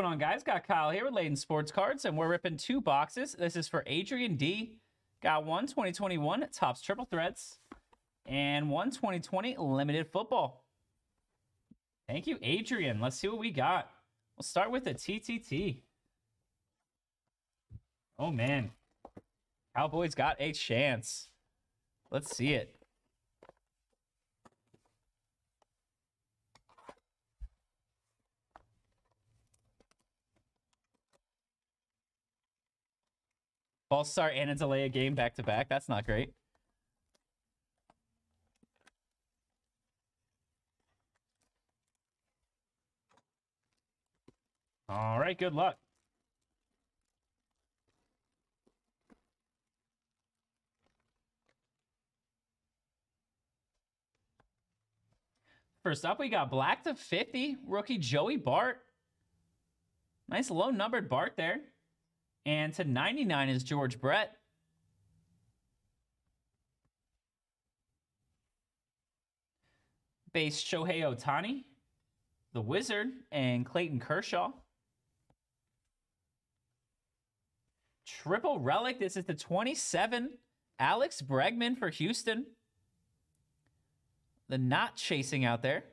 going on, guys? Got Kyle here with Layton Sports Cards, and we're ripping two boxes. This is for Adrian D. Got one 2021 Topps Triple Threats and one 2020 Limited Football. Thank you, Adrian. Let's see what we got. We'll start with the TTT. Oh, man. Cowboys got a chance. Let's see it. False start and a delay a game back to back. That's not great. All right, good luck. First up, we got black to 50, rookie Joey Bart. Nice low numbered Bart there. And to 99 is George Brett. Base Shohei Ohtani, the Wizard, and Clayton Kershaw. Triple Relic. This is the 27. Alex Bregman for Houston. The not chasing out there.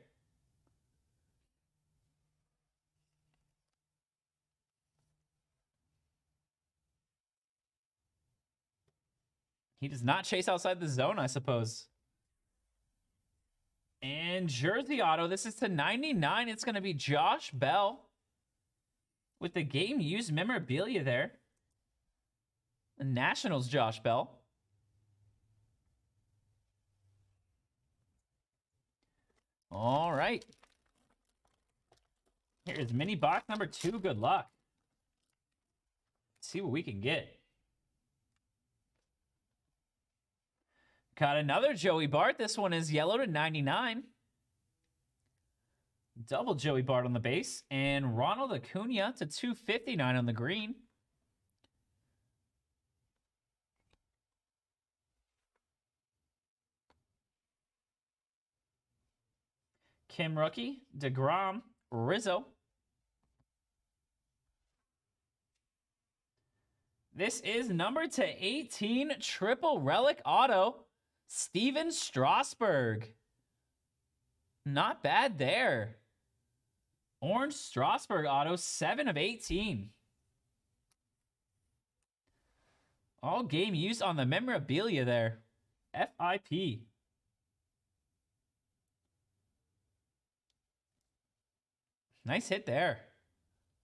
He does not chase outside the zone, I suppose. And Jersey Auto, this is to 99. It's going to be Josh Bell with the game used memorabilia there. The Nationals, Josh Bell. All right. Here is mini box number two. Good luck. Let's see what we can get. Got another Joey Bart. This one is yellow to 99. Double Joey Bart on the base. And Ronald Acuna to 259 on the green. Kim Rookie, DeGrom, Rizzo. This is number to 18, Triple Relic Auto. Stephen Strasburg. Not bad there. Orange Strasburg auto, 7 of 18. All game used on the memorabilia there. FIP. Nice hit there.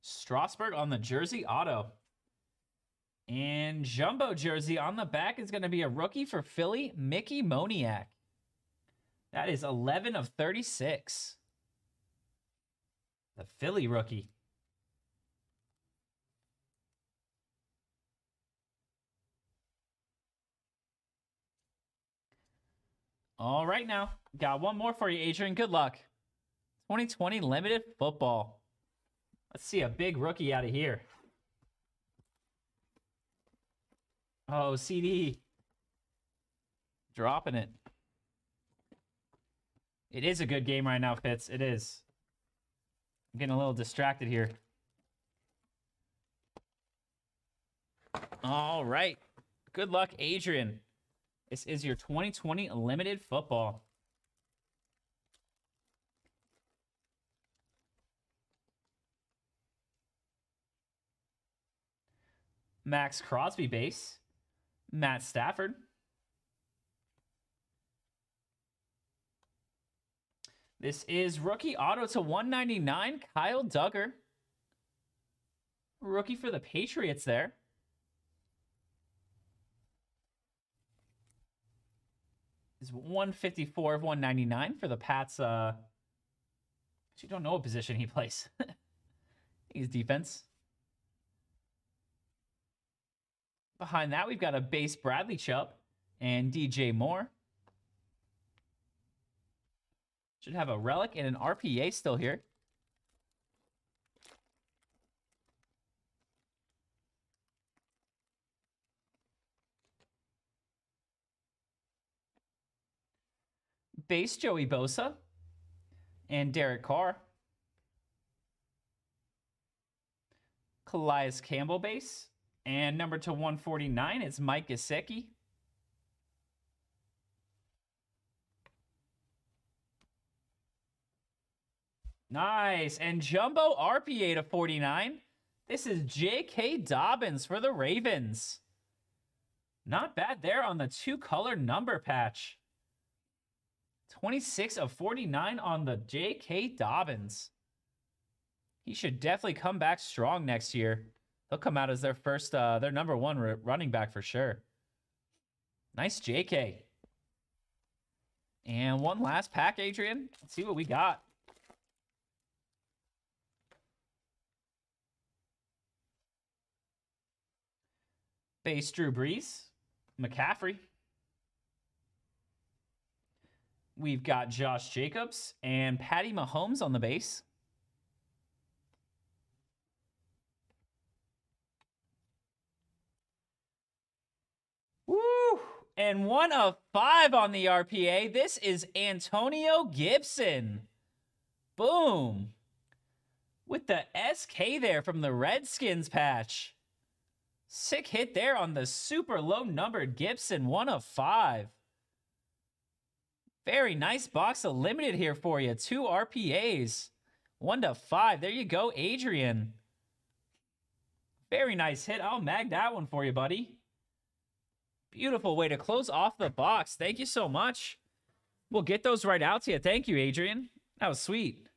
Strasburg on the jersey auto. And Jumbo jersey on the back is going to be a rookie for Philly, Mickey Moniak. That is 11 of 36. The Philly rookie. All right now, got one more for you, Adrian. Good luck. 2020 limited football. Let's see a big rookie out of here. Oh, CD. Dropping it. It is a good game right now, Fitz. It is. I'm getting a little distracted here. All right. Good luck, Adrian. This is your 2020 limited football. Maxx Crosby base. Matt Stafford. This is rookie auto to 199, Kyle Dugger. Rookie for the Patriots there. Is 154 of 199 for the Pats. Uh, you don't know what position he plays. He's defense. Behind that, we've got a base Bradley Chubb and DJ Moore. Should have a relic and an RPA still here. Base Joey Bosa and Derek Carr. Calais Campbell base. And number to 149 is Mike Gesicki. Nice. And Jumbo RPA to 49. This is J.K. Dobbins for the Ravens. Not bad there on the two-color number patch. 26 of 49 on the J.K. Dobbins. He should definitely come back strong next year. He'll come out as their first, uh, their number one running back for sure. Nice J.K. And one last pack, Adrian. Let's see what we got. Base Drew Brees, McCaffrey. We've got Josh Jacobs and Patty Mahomes on the base. And one of five on the RPA. This is Antonio Gibson. Boom. With the SK there from the Redskins patch. Sick hit there on the super low numbered Gibson, one of five. Very nice box of limited here for you. Two RPAs. One to five. There you go, Adrian. Very nice hit. I'll mag that one for you, buddy. Beautiful way to close off the box. Thank you so much. We'll get those right out to you. Thank you, Adrian. That was sweet.